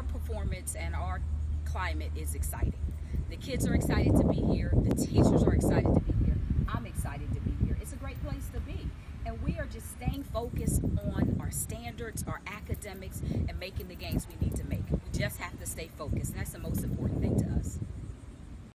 our performance and our climate is exciting. The kids are excited to be here. The teachers are excited to be here. I'm excited to be here. It's a great place to be. And we are just staying focused on our standards, our academics, and making the gains we need to make. We just have to stay focused. And that's